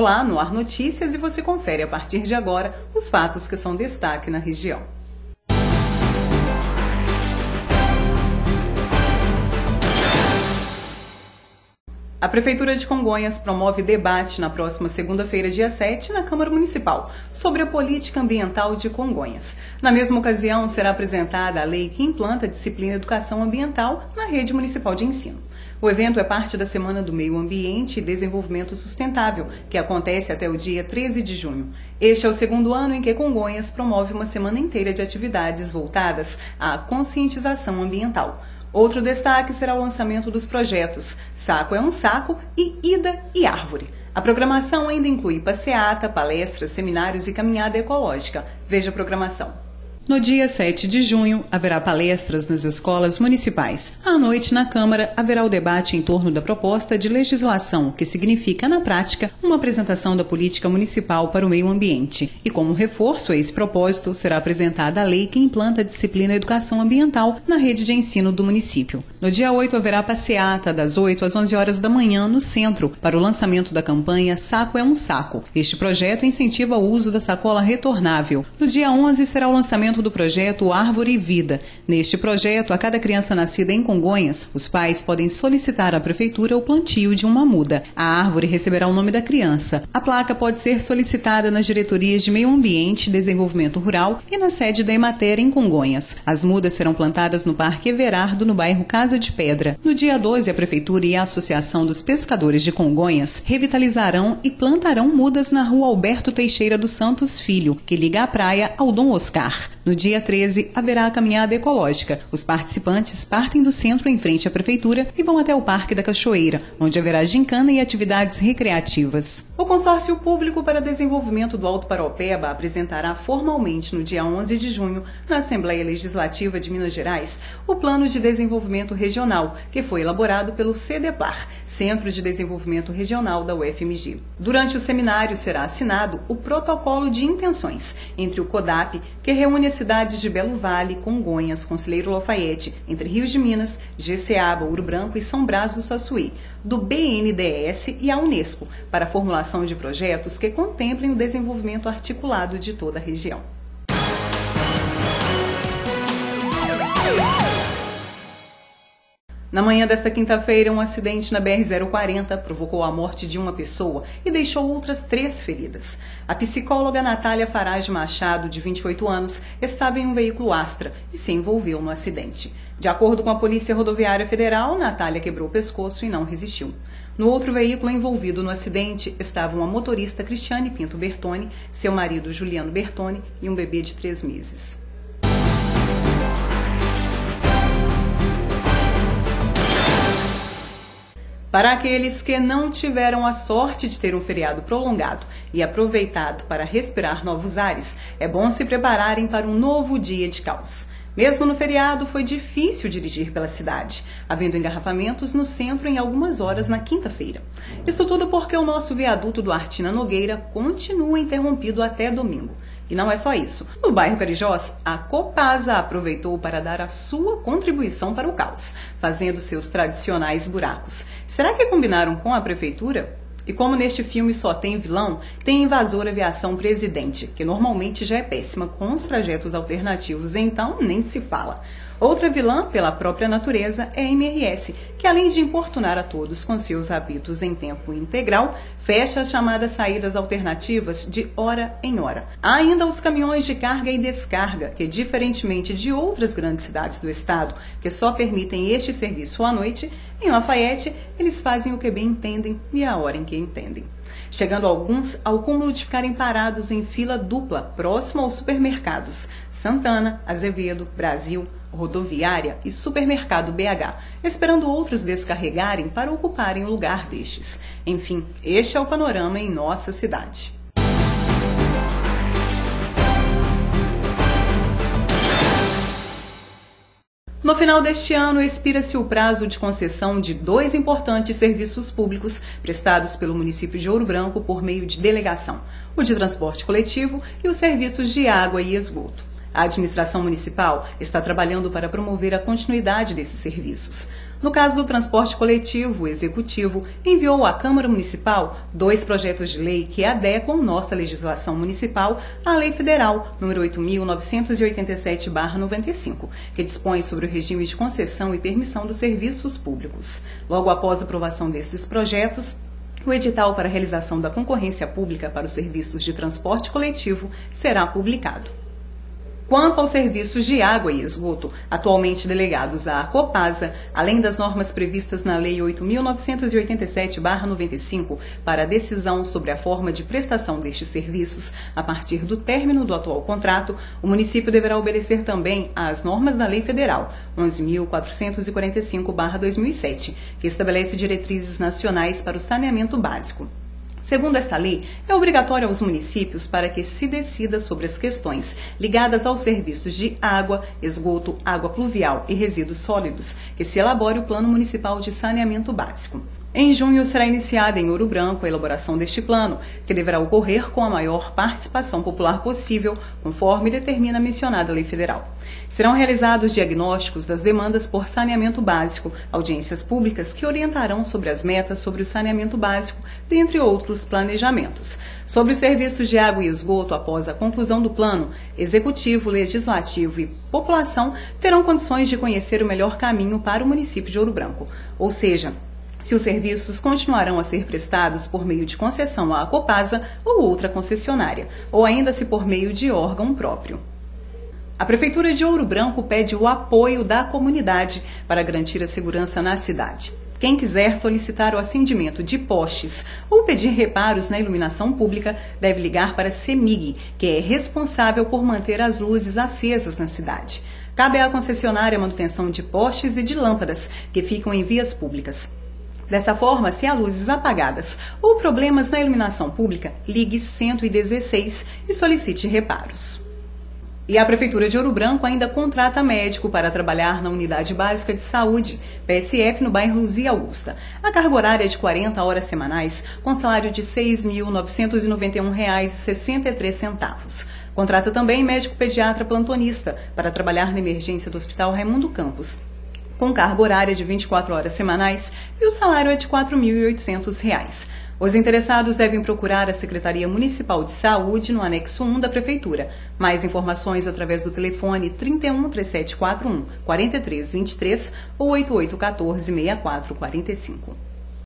Olá, no Ar Notícias e você confere a partir de agora os fatos que são destaque na região. A Prefeitura de Congonhas promove debate na próxima segunda-feira, dia 7, na Câmara Municipal, sobre a política ambiental de Congonhas. Na mesma ocasião, será apresentada a lei que implanta a disciplina Educação Ambiental na rede municipal de ensino. O evento é parte da Semana do Meio Ambiente e Desenvolvimento Sustentável, que acontece até o dia 13 de junho. Este é o segundo ano em que Congonhas promove uma semana inteira de atividades voltadas à conscientização ambiental. Outro destaque será o lançamento dos projetos Saco é um Saco e Ida e Árvore. A programação ainda inclui passeata, palestras, seminários e caminhada ecológica. Veja a programação. No dia 7 de junho, haverá palestras nas escolas municipais. À noite, na Câmara, haverá o debate em torno da proposta de legislação, que significa, na prática, uma apresentação da política municipal para o meio ambiente. E como reforço a esse propósito, será apresentada a lei que implanta a disciplina Educação Ambiental na rede de ensino do município. No dia 8, haverá passeata das 8 às 11 horas da manhã no centro para o lançamento da campanha Saco é um Saco. Este projeto incentiva o uso da sacola retornável. No dia 11, será o lançamento do projeto Árvore e Vida. Neste projeto, a cada criança nascida em Congonhas, os pais podem solicitar à prefeitura o plantio de uma muda. A árvore receberá o nome da criança. A placa pode ser solicitada nas diretorias de Meio Ambiente e Desenvolvimento Rural e na sede da Emater em Congonhas. As mudas serão plantadas no Parque Everardo, no bairro Casa de Pedra. No dia 12, a prefeitura e a Associação dos Pescadores de Congonhas revitalizarão e plantarão mudas na rua Alberto Teixeira dos Santos Filho, que liga a praia ao Dom Oscar. No dia 13, haverá a caminhada ecológica. Os participantes partem do centro em frente à prefeitura e vão até o Parque da Cachoeira, onde haverá gincana e atividades recreativas. O Consórcio Público para Desenvolvimento do Alto Paropeba apresentará formalmente no dia 11 de junho, na Assembleia Legislativa de Minas Gerais, o Plano de Desenvolvimento Regional, que foi elaborado pelo CEDEPLAR, Centro de Desenvolvimento Regional da UFMG. Durante o seminário será assinado o Protocolo de Intenções entre o CODAP, que reúne as cidades de Belo Vale, Congonhas, Conselheiro Lafayette, entre Rios de Minas, Geceaba, Ouro Branco e São Brás do Suaçuí, do BNDES e a Unesco, para a formulação de projetos que contemplem o desenvolvimento articulado de toda a região. Na manhã desta quinta-feira, um acidente na BR-040 provocou a morte de uma pessoa e deixou outras três feridas. A psicóloga Natália Farage Machado, de 28 anos, estava em um veículo Astra e se envolveu no acidente. De acordo com a Polícia Rodoviária Federal, Natália quebrou o pescoço e não resistiu. No outro veículo envolvido no acidente estavam a motorista Cristiane Pinto Bertoni, seu marido Juliano Bertoni e um bebê de três meses. Para aqueles que não tiveram a sorte de ter um feriado prolongado e aproveitado para respirar novos ares, é bom se prepararem para um novo dia de caos. Mesmo no feriado, foi difícil dirigir pela cidade, havendo engarrafamentos no centro em algumas horas na quinta-feira. Isto tudo porque o nosso viaduto do Artina Nogueira continua interrompido até domingo. E não é só isso. No bairro Carijós, a Copasa aproveitou para dar a sua contribuição para o caos, fazendo seus tradicionais buracos. Será que combinaram com a prefeitura? E como neste filme só tem vilão, tem invasor aviação presidente, que normalmente já é péssima com os trajetos alternativos, então nem se fala. Outra vilã, pela própria natureza, é a MRS, que além de importunar a todos com seus hábitos em tempo integral, fecha as chamadas saídas alternativas de hora em hora. Há ainda os caminhões de carga e descarga, que diferentemente de outras grandes cidades do estado, que só permitem este serviço à noite, em Lafayette eles fazem o que bem entendem e a hora em que entendem chegando alguns ao cúmulo de ficarem parados em fila dupla próximo aos supermercados Santana, Azevedo, Brasil, Rodoviária e Supermercado BH, esperando outros descarregarem para ocuparem o lugar destes. Enfim, este é o panorama em nossa cidade. No final deste ano, expira-se o prazo de concessão de dois importantes serviços públicos prestados pelo município de Ouro Branco por meio de delegação: o de transporte coletivo e os serviços de água e esgoto. A administração municipal está trabalhando para promover a continuidade desses serviços. No caso do transporte coletivo, o Executivo enviou à Câmara Municipal dois projetos de lei que adequam nossa legislação municipal à Lei Federal número 8.987-95, que dispõe sobre o regime de concessão e permissão dos serviços públicos. Logo após a aprovação desses projetos, o edital para a realização da concorrência pública para os serviços de transporte coletivo será publicado. Quanto aos serviços de água e esgoto, atualmente delegados à Copasa, além das normas previstas na Lei 8.987-95 para a decisão sobre a forma de prestação destes serviços a partir do término do atual contrato, o município deverá obedecer também às normas da Lei Federal 11.445-2007, que estabelece diretrizes nacionais para o saneamento básico. Segundo esta lei, é obrigatório aos municípios para que se decida sobre as questões ligadas aos serviços de água, esgoto, água pluvial e resíduos sólidos, que se elabore o Plano Municipal de Saneamento Básico. Em junho será iniciada em Ouro Branco a elaboração deste plano, que deverá ocorrer com a maior participação popular possível, conforme determina a mencionada lei federal. Serão realizados diagnósticos das demandas por saneamento básico, audiências públicas que orientarão sobre as metas sobre o saneamento básico, dentre outros planejamentos. Sobre os serviços de água e esgoto após a conclusão do plano, executivo, legislativo e população terão condições de conhecer o melhor caminho para o município de Ouro Branco, ou seja, se os serviços continuarão a ser prestados por meio de concessão à Copasa ou outra concessionária, ou ainda se por meio de órgão próprio. A Prefeitura de Ouro Branco pede o apoio da comunidade para garantir a segurança na cidade. Quem quiser solicitar o acendimento de postes ou pedir reparos na iluminação pública deve ligar para a CEMIG, que é responsável por manter as luzes acesas na cidade. Cabe à concessionária a manutenção de postes e de lâmpadas que ficam em vias públicas. Dessa forma, se há luzes apagadas ou problemas na iluminação pública, ligue 116 e solicite reparos. E a Prefeitura de Ouro Branco ainda contrata médico para trabalhar na Unidade Básica de Saúde, PSF, no bairro Luzia Augusta. A carga horária é de 40 horas semanais, com salário de R$ 6.991,63. Contrata também médico pediatra plantonista para trabalhar na emergência do Hospital Raimundo Campos com carga horária de 24 horas semanais e o salário é de R$ 4.800. Os interessados devem procurar a Secretaria Municipal de Saúde no anexo 1 da Prefeitura. Mais informações através do telefone 31 3741 4323 ou 8814 6445.